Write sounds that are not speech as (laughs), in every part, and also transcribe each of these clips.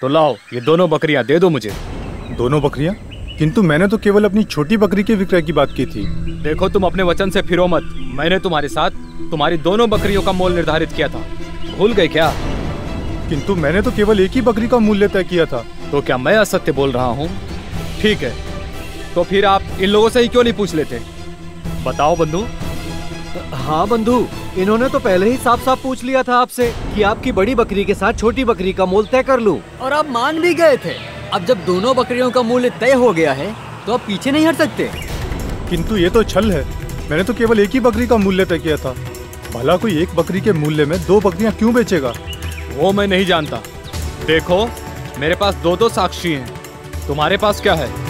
तो लाओ ये दोनों बकरियाँ दे दो मुझे। दोनों बकरियाँ? किंतु मैंने तो केवल अपनी छोटी बकरी के विक्रय की बात की थी। देखो तुम अपने वचन से फिरो मत। मैंने तुम्हारे साथ तुम्हारी दोनों बकरियों का मोल निर्धारित किया था। भूल गए क्या? किंतु मैंने तो केवल एक ही बकरी का मूल्य तय किया था। तो क्या मैं असत्य बोल रहा हूँ? ठीक है। तो फिर आप इन लोगों से ही क्यों नहीं पूछ लेते? बताओ बंधु। हाँ बंधु। इन्होंने तो पहले ही साफ़ साफ़ पूछ लिया था आपसे कि आपकी बड़ी बकरी के साथ छोटी बकरी का मोल तय कर लूँ। और आप मान भी गए थे। अब जब दोनों बकरियों का मूल्य तय हो गया है तो आप पीछे नहीं हट सकते। किंतु ये तो छल है। मैंने तो केवल एक ही बकरी का मूल्य तय किया था। भला कोई एक बकरी के मूल्य में दो बकरियाँ क्यों बेचेगा? वो मैं नहीं जानता। देखो मेरे पास दो दो साक्षी हैं। तुम्हारे पास क्या है?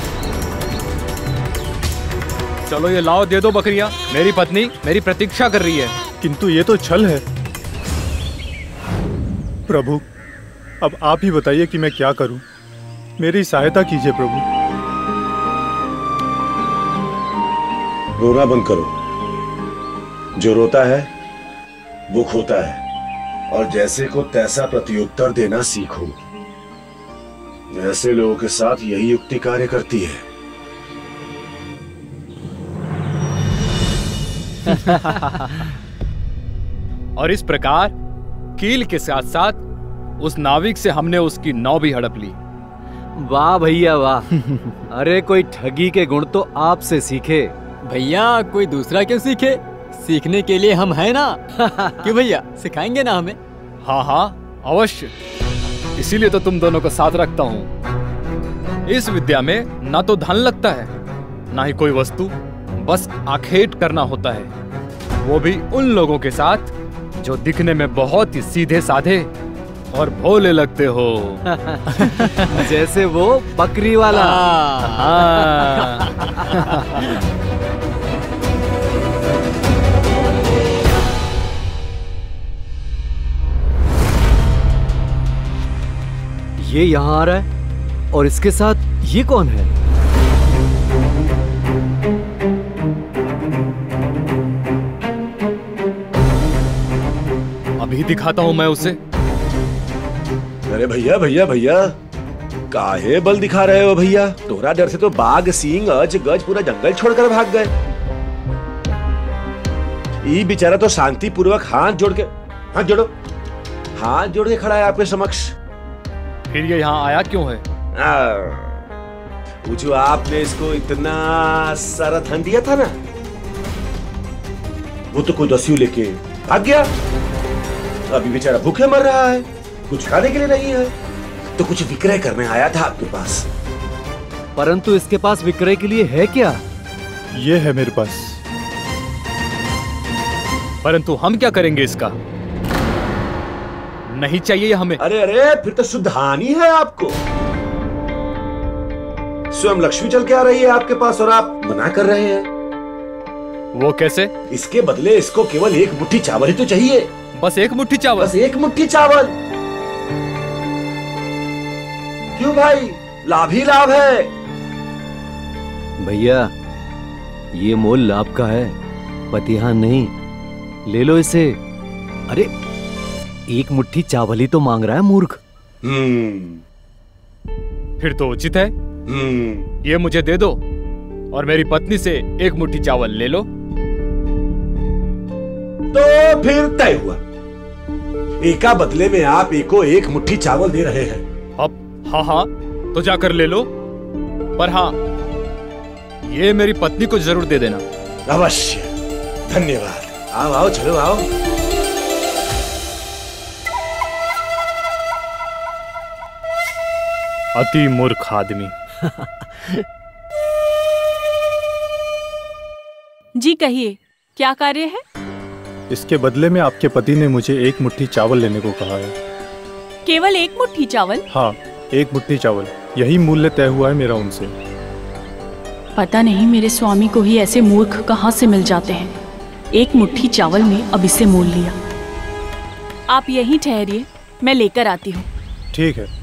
चलो ये लाओ दे दो बकरियाँ। मेरी पत्नी मेरी प्रतीक्षा कर रही है। किंतु ये तो छल है। प्रभु अब आप ही बताइए कि मैं क्या करूँ। मेरी सहायता कीजिए प्रभु। रोना बंद करो। जो रोता है वो खोता है। और जैसे को तैसा प्रत्युत्तर देना सीखो। ऐसे लोगों के साथ यही युक्ति कार्य करती है। (laughs) और इस प्रकार कील के साथ साथ उस नाविक से हमने उसकी नाव भी हड़प ली। वाह भैया वाह। (laughs) अरे कोई ठगी के गुण तो आपसे सीखे। भैया कोई दूसरा क्यों सीखे? सीखने के लिए हम हैं ना? (laughs) क्यों भैया सिखाएँगे ना हमें? हाँ हाँ अवश्य। इसीलिए तो तुम दोनों को साथ रखता हूँ। इस विद्या में ना तो धन लगता है ना ही कोई वस्तु। बस आखेट करना होता है। वो भी उन लोगों के साथ जो दिखने में बहुत ही सीधे साधे और भोले लगते हो। (laughs) जैसे वो बकरी वाला। हाँ। ये यहाँ आ रहा है और इसके साथ ये कौन है? अभी दिखाता हूँ मैं उसे। अरे भैया भैया भैया। काहे बल दिखा रहे हो भैया? तोरा डर से तो बाघ सिंह अज गज पूरा जंगल छोड़कर भाग गए। बेचारा तो शांति पूर्वक हाथ जोड़ के हाथ जोड़ो। हाथ जोड़ के खड़ा है आपके समक्ष। फिर ये यहाँ आया क्यों है? आ, जो आपने इसको इतना सारा धन दिया था ना? वो तो कोई दस्यु लेके भाग गया। अभी बेचारा भूखे मर रहा है। कुछ खाने के लिए नहीं है। तो कुछ विक्रय करने आया था आपके पास। परंतु इसके पास विक्रय के लिए है क्या? ये है मेरे पास। परंतु हम क्या करेंगे इसका? नहीं चाहिए हमें। अरे अरे फिर तो शुद्ध हानि है आपको। स्वयं लक्ष्मी चल के आ रही है आपके पास और आप मना कर रहे हैं। वो कैसे? इसके बदले इसको केवल एक मुट्ठी चावल ही तो चाहिए। बस एक मुट्ठी चावल। बस एक मुट्ठी चावल। क्यों भाई? लाभ ही लाभ है। भैया ये मोल लाभ का है पतिहान नहीं। ले लो इसे। अरे एक मुट्ठी चावल ही तो मांग रहा है मूर्ख। हम्म। फिर तो उचित है। हम्म। ये मुझे दे दो और मेरी पत्नी से एक मुट्ठी चावल ले लो। तो फिर तय हुआ। एका बदले में आप एको एक मुट्ठी चावल दे रहे हैं। अब हाँ हाँ तो जाकर ले लो। पर हाँ ये मेरी पत्नी को ज़रूर दे देना। अवश्य। धन्यवाद। आओ आओ चलो आओ। अति मूर्ख आदमी। (laughs) जी कहिए क्या कार्य है? इसके बदले में आपके पति ने मुझे एक मुट्ठी चावल लेने को कहा है। केवल एक मुट्ठी चावल? हाँ एक मुट्ठी चावल। यही मूल्य तय हुआ है मेरा उनसे। पता नहीं मेरे स्वामी को ही ऐसे मूर्ख कहाँ से मिल जाते हैं। एक मुट्ठी चावल में अब इसे मोल लिया। आप यही ठहरिए मैं लेकर आती हूँ। ठीक है।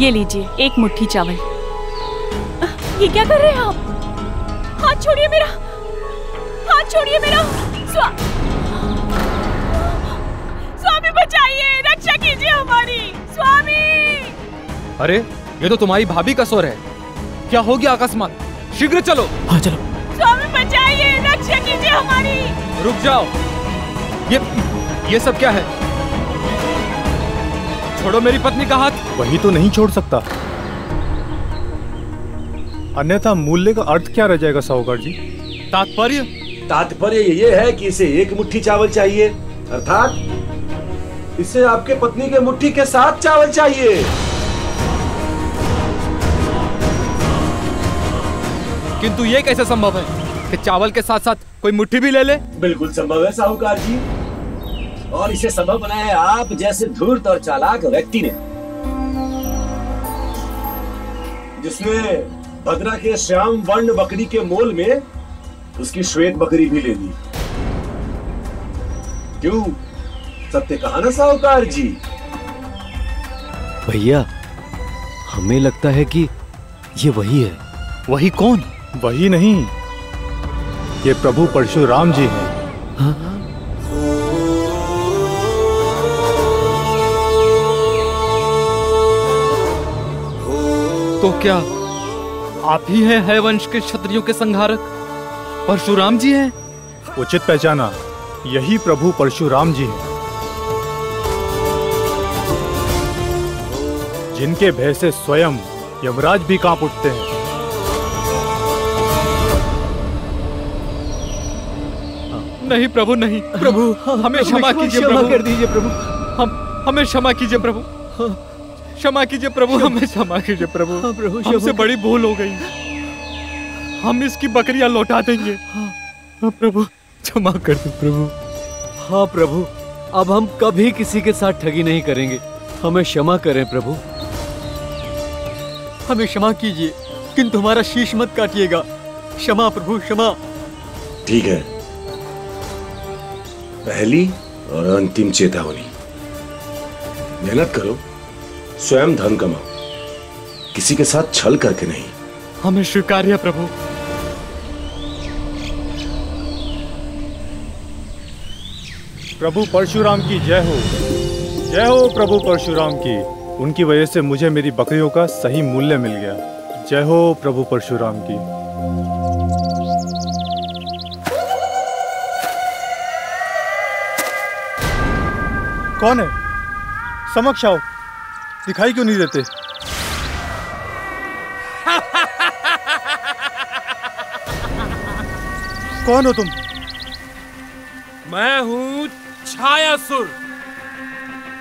ये लीजिए एक मुट्ठी चावल। ये क्या कर रहे हैं आप? हाथ छोड़िए मेरा। हाथ छोड़िए मेरा। स्वा... स्वामी बचाइए रक्षा कीजिए हमारी। स्वामी! अरे ये तो तुम्हारी भाभी का स्वर है। क्या हो गया अकस्मात? शीघ्र चलो। हाँ चलो। स्वामी बचाइए रक्षा कीजिए हमारी। रुक जाओ। ये ये सब क्या है? छोड़ो मेरी पत्नी का हाथ। वही तो नहीं छोड़ सकता। अन्यथा मूल्य का अर्थ क्या रह जाएगा साहूकार जी? तात्पर्य? तात्पर्य ये है कि इसे एक मुट्ठी चावल चाहिए अर्थात इसे आपके पत्नी के मुट्ठी के साथ चावल चाहिए। किंतु ये कैसे संभव है कि चावल के साथ साथ कोई मुट्ठी भी ले ले? बिल्कुल संभव है साहूकार जी। और इसे संभव बनाया है आप जैसे धूर्त और चालाक व्यक्ति ने। जिसने भद्रा के श्याम वर्ण बकरी के मोल में उसकी श्वेत बकरी भी ले ली। क्यों? सत्य कहा ना साहूकार जी? भैया हमें लगता है कि ये वही है। वही कौन? वही नहीं ये प्रभु परशुराम जी हैं? तो क्या आप ही हैं है वंश के क्षत्रियों के संहारक? परशुराम जी हैं? उचित पहचाना। यही प्रभु परशुराम जी हैं। जिनके भय से स्वयं यमराज भी काँप उठते हैं। नहीं प्रभु नहीं। प्रभु हमें क्षमा कीजिए प्रभु। कर दीजिए प्रभु। हम हमें क्षमा कीजिए प्रभु। क्षमा कीजिए प्रभु हमें क्षमा कीजिए प्रभु। प्रभु, हमसे बड़ी भूल हो गई। हम इसकी बकरियाँ लौटा देंगे। हाँ, प्रभु। क्षमा कर दो प्रभु। हाँ प्रभु अब हम कभी किसी के साथ ठगी नहीं करेंगे। हमें क्षमा करें प्रभु। हमें क्षमा कीजिए किंतु हमारा शीश मत काटिएगा। क्षमा प्रभु क्षमा। ठीक है। पहली और अंतिम चेतावनी। मेहनत करो। स्वयं धन कमाओ। किसी के साथ छल करके नहीं। हमें स्वीकार्य प्रभु। प्रभु परशुराम की जय हो। जय हो प्रभु परशुराम की। उनकी वजह से मुझे मेरी बकरियों का सही मूल्य मिल गया। जय हो प्रभु परशुराम की। कौन है? समक्ष आओ। दिखाई क्यों नहीं देते? (laughs) कौन हो तुम? मैं हूँ छायासुर।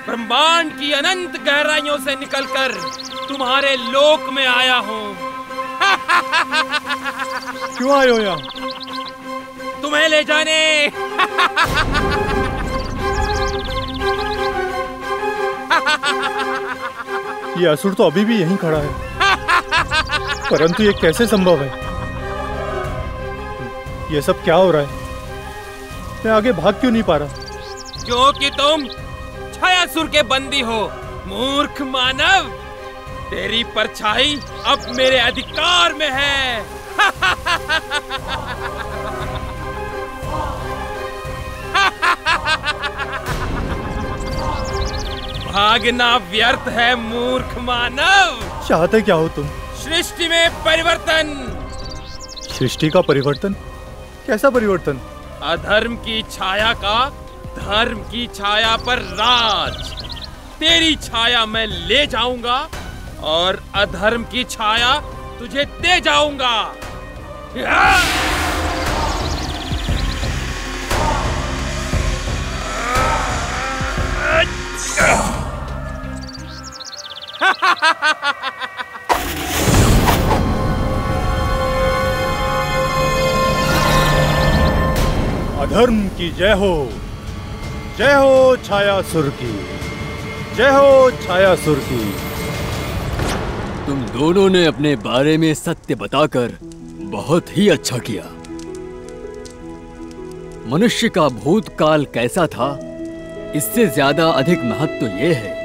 ब्रह्मांड की अनंत गहराइयों से निकलकर तुम्हारे लोक में आया हूँ। (laughs) क्यों आए हो यहाँ? तुम्हें ले जाने। (laughs) ये असुर तो अभी भी यहीं खड़ा है। परंतु ये कैसे संभव है? ये सब क्या हो रहा है? मैं आगे भाग क्यों नहीं पा रहा? क्योंकि तुम छायासुर के बंदी हो, मूर्ख मानव। तेरी परछाई अब मेरे अधिकार में है। (laughs) भागना व्यर्थ है मूर्ख मानव। चाहते क्या हो तुम? सृष्टि में परिवर्तन। सृष्टि का परिवर्तन? कैसा परिवर्तन? अधर्म की छाया का धर्म की छाया पर राज। तेरी छाया मैं ले जाऊँगा और अधर्म की छाया तुझे दे जाऊँगा। की जय हो। जय हो छायासुर की। जय हो छायासुर की। तुम दोनों ने अपने बारे में सत्य बताकर बहुत ही अच्छा किया। मनुष्य का भूतकाल कैसा था इससे ज़्यादा अधिक महत्व तो यह है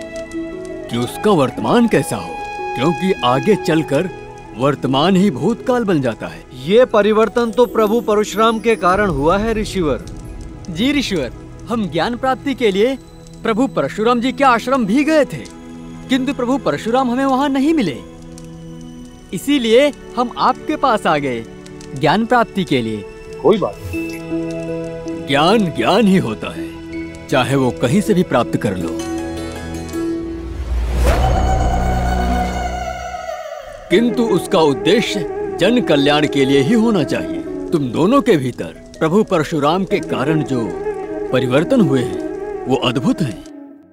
कि उसका वर्तमान कैसा हो क्योंकि आगे चलकर वर्तमान ही भूतकाल बन जाता है। ये परिवर्तन तो प्रभु परशुराम के कारण हुआ है ऋषिवर। जी ऋषिवर हम ज्ञान प्राप्ति के लिए प्रभु परशुराम जी के आश्रम भी गए थे किंतु प्रभु परशुराम हमें वहाँ नहीं मिले। इसीलिए हम आपके पास आ गए ज्ञान प्राप्ति के लिए। कोई बात नहीं। ज्ञान ज्ञान ही होता है चाहे वो कहीं से भी प्राप्त कर लो। किंतु उसका उद्देश्य जन कल्याण के लिए ही होना चाहिए। तुम दोनों के भीतर प्रभु परशुराम के कारण जो परिवर्तन हुए हैं वो अद्भुत हैं।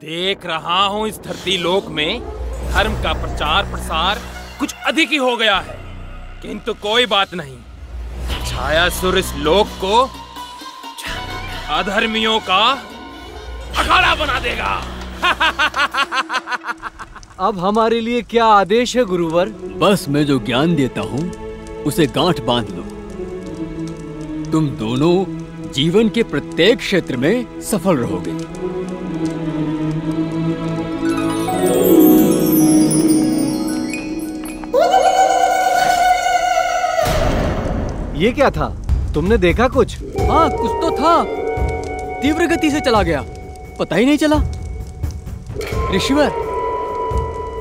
देख रहा हूँ इस धरती लोक में धर्म का प्रचार प्रसार कुछ अधिक ही हो गया है किंतु कोई बात नहीं। छायासुर इस लोक को अधर्मियों का अखाड़ा बना देगा। (laughs) अब हमारे लिए क्या आदेश है गुरुवर? बस मैं जो ज्ञान देता हूँ उसे गांठ बाँध लो। तुम दोनों जीवन के प्रत्येक क्षेत्र में सफल रहोगे। ये क्या था? तुमने देखा कुछ? हाँ कुछ तो था। तीव्र गति से चला गया। पता ही नहीं चला। ऋषिवर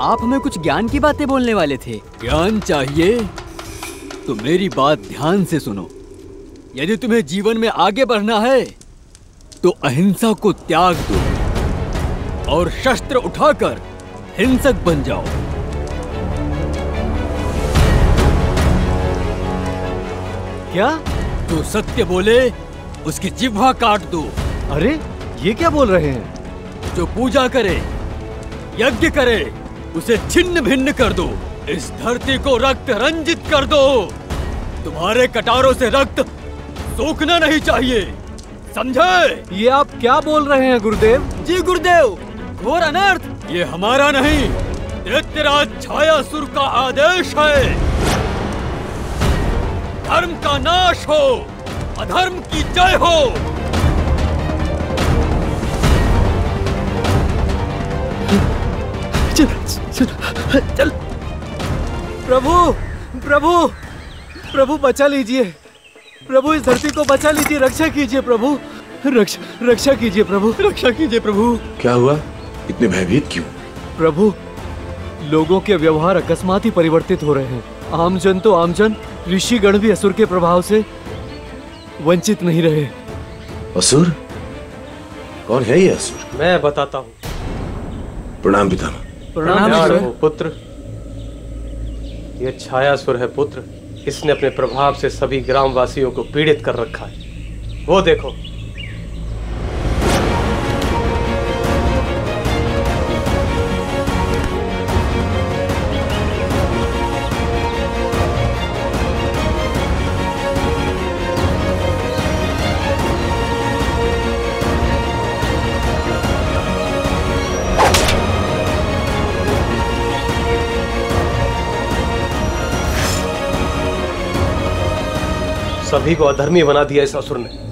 आप हमें कुछ ज्ञान की बातें बोलने वाले थे। ज्ञान चाहिए तो मेरी बात ध्यान से सुनो। यदि तुम्हें जीवन में आगे बढ़ना है तो अहिंसा को त्याग दो और शस्त्र उठाकर हिंसक बन जाओ। क्या? जो सत्य बोले उसकी जिह्वा काट दो। अरे ये क्या बोल रहे हैं? जो पूजा करे यज्ञ करे उसे छिन्न भिन्न कर दो। इस धरती को रक्त रंजित कर दो। तुम्हारे कटारों से रक्त सूखना नहीं चाहिए। समझे ये आप क्या बोल रहे हैं गुरुदेव? जी गुरुदेव घोर अनर्थ। ये हमारा नहीं दैत्यराज छायासुर का आदेश है। धर्म का नाश हो अधर्म की जय हो। चल चल। प्रभु प्रभु प्रभु बचा लीजिए। प्रभु इस धरती को बचा लीजिए रक्षा कीजिए प्रभु। रक्षा रक्षा कीजिए प्रभु। रक्षा कीजिए प्रभु। क्या हुआ? इतने भयभीत क्यों? प्रभु लोगों के व्यवहार अकस्मात ही परिवर्तित हो रहे हैं। आमजन तो आमजन ऋषिगण भी असुर के प्रभाव से वंचित नहीं रहे। असुर? कौन है ये असुर? मैं बताता हूँ। प्रणाम पितामह। प्रणाम पुत्र। ये छाया छायासुर है पुत्र। इसने अपने प्रभाव से सभी ग्रामवासियों को पीड़ित कर रखा है। वो देखो सभी को अधर्मी बना दिया इस असुर ने।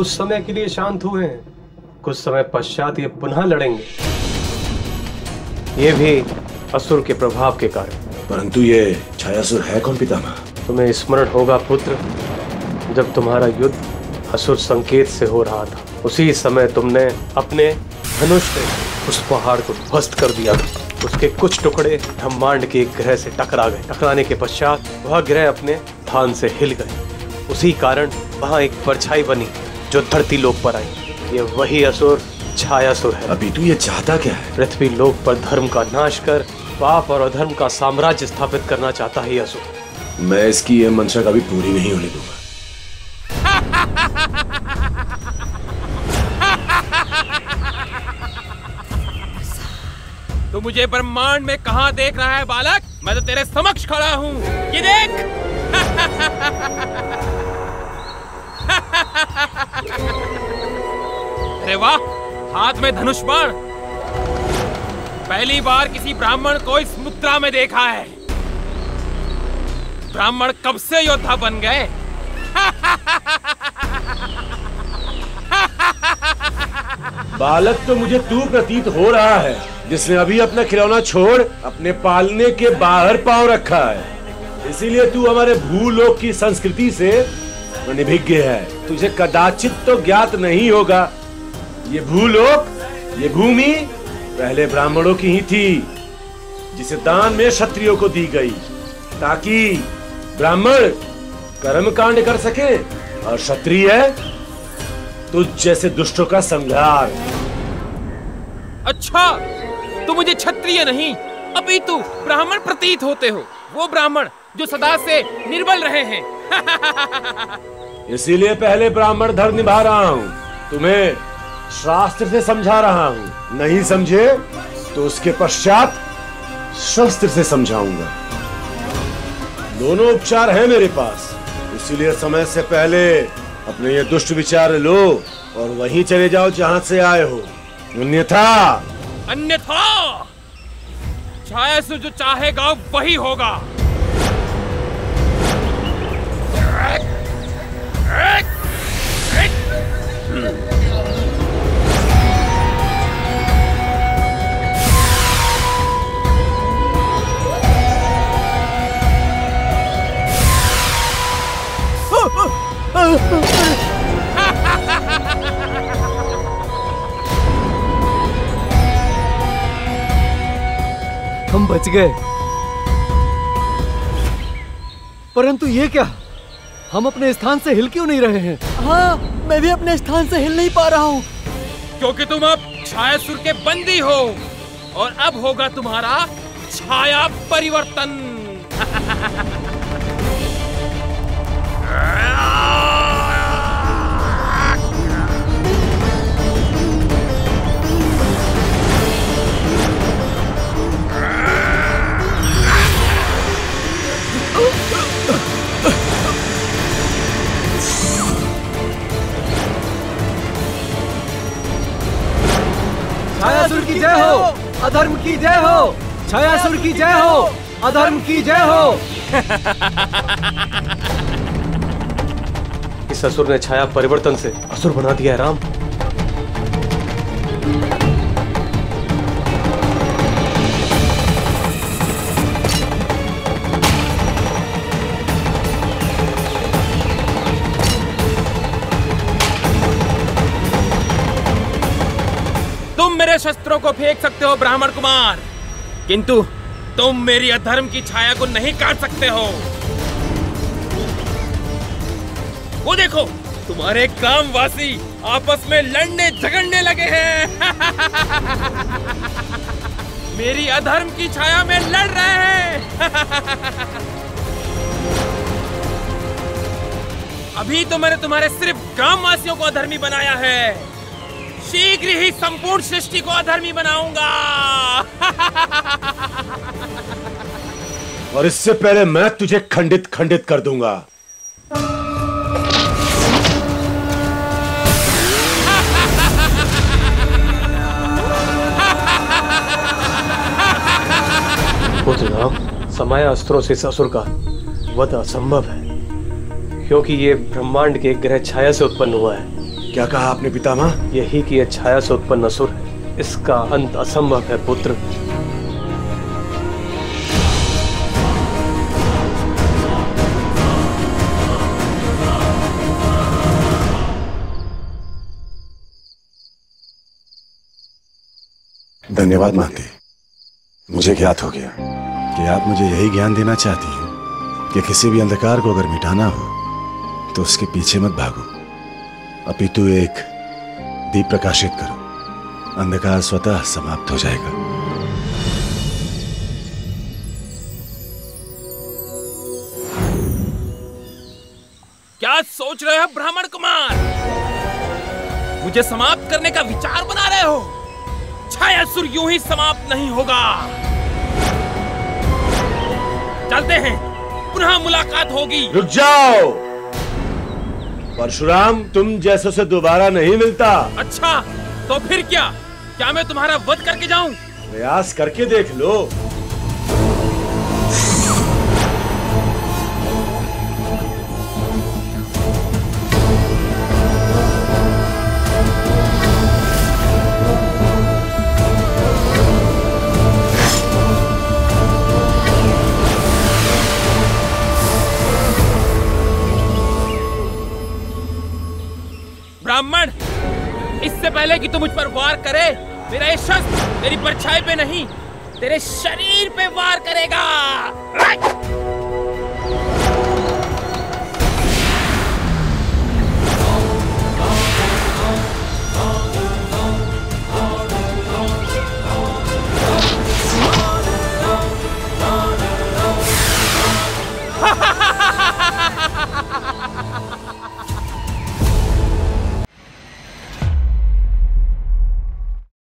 कुछ समय के लिए शांत हुए हैं। कुछ समय पश्चात ये पुनः लड़ेंगे। ये भी असुर के प्रभाव के कारण। परंतु ये छायासुर है कौन पितामह? तुम्हें स्मरण होगा पुत्र जब तुम्हारा युद्ध असुर संकेत से हो रहा था। उसी समय तुमने अपने धनुष से उस पहाड़ को ध्वस्त कर दिया। उसके कुछ टुकड़े ब्रह्मांड के ग्रह से टकरा गए। टकराने के पश्चात वह ग्रह अपने स्थान से हिल गए। उसी कारण वहाँ एक परछाई बनी। जो धरती लोक पर आई ये वही असुर छायासुर है। अभी तू ये चाहता क्या है? पृथ्वी लोक पर धर्म का नाश कर पाप और अधर्म का साम्राज्य स्थापित करना चाहता है असुर। मैं इसकी ये मंशा कभी पूरी नहीं होने दूँगा। (laughs) तू मुझे ब्रह्मांड में कहा देख रहा है बालक? मैं तो तेरे समक्ष खड़ा हूँ। ये देख! (laughs) अरे वाह, हाथ में धनुष बाण। पहली बार किसी ब्राह्मण को इस मुद्रा में देखा है। ब्राह्मण कब से योद्धा बन गए? बालक तो मुझे तू प्रतीत हो रहा है, जिसने अभी अपना खिलौना छोड़ अपने पालने के बाहर पाँव रखा है। इसीलिए तू हमारे भूलोक की संस्कृति से अनिभिज्ञ है। तुझे कदाचित तो ज्ञात नहीं होगा ये भूलोक ये भूमि पहले ब्राह्मणों की ही थी जिसे दान में क्षत्रियो को दी गई ताकि ब्राह्मण कर्म कांड कर सके और क्षत्रिय तुझ जैसे दुष्टों का संहार। अच्छा तू मुझे क्षत्रिय नहीं अभी तू ब्राह्मण प्रतीत होते हो वो ब्राह्मण जो सदा से निर्बल रहे हैं। (laughs) इसीलिए पहले ब्राह्मण धर्म निभा रहा हूँ तुम्हें शास्त्र से समझा रहा हूँ। नहीं समझे तो उसके पश्चात शस्त्र से समझाऊँगा। दोनों उपचार हैं मेरे पास। इसीलिए समय से पहले अपने ये दुष्ट विचार लो और वहीं चले जाओ जहाँ से आए हो। अन्यथा अन्यथा छायासुर जो चाहेगा वही होगा। हम बच गए। परंतु ये क्या? हम अपने स्थान से हिल क्यों नहीं रहे हैं? हाँ मैं भी अपने स्थान से हिल नहीं पा रहा हूँ। क्योंकि तुम अब छाया सुर के बंदी हो और अब होगा तुम्हारा छाया परिवर्तन। (laughs) छायासुर की जय हो, अधर्म की जय हो। छायासुर की जय हो, अधर्म की जय हो। (laughs) इस असुर ने छाया परिवर्तन से असुर बना दिया है राम। तुम मेरे शस्त्रों को फेंक सकते हो, ब्राह्मण कुमार। किंतु तुम मेरी अधर्म की छाया को नहीं काट सकते हो। वो देखो, तुम्हारे ग्रामवासी आपस में लड़ने झगड़ने लगे हैं। (laughs) मेरी अधर्म की छाया में लड़ रहे हैं। (laughs) अभी तो मैंने तुम्हारे सिर्फ़ ग्रामवासियों को अधर्मी बनाया है। शीघ्र ही संपूर्ण सृष्टि को अधर्मी बनाऊँगा। (laughs) और इससे पहले मैं तुझे खंडित खंडित कर दूँगा। पुत्र समय अस्त्रों से इस असुर का वध असंभव है। क्योंकि ये ब्रह्मांड के ग्रह छाया से उत्पन्न हुआ है। क्या कहा आपने पितामह? यही कि यह छाया से उत्पन्न असुर है। इसका अंत असंभव है पुत्र। धन्यवाद माते मुझे ज्ञात हो गया कि आप मुझे यही ज्ञान देना चाहती हैं कि किसी भी अंधकार को अगर मिटाना हो तो उसके पीछे मत भागो। अपितु एक दीप प्रकाशित करो। अंधकार स्वतः समाप्त हो जाएगा। क्या सोच रहे हो ब्राह्मण कुमार? मुझे समाप्त करने का विचार बना रहे हो? छायासुर यूँ ही समाप्त नहीं होगा। चलते हैं। पुनः मुलाकात होगी। रुक जाओ। परशुराम तुम जैसों से दोबारा नहीं मिलता। अच्छा तो फिर क्या? क्या मैं तुम्हारा वध करके जाऊँ? प्रयास करके देख लो। ब्राह्मण, इससे पहले कि तू मुझ पर वार करे, मेरा ये शस्त्र तेरी परछाई पे नहीं, तेरे शरीर पे वार करेगा। ha ha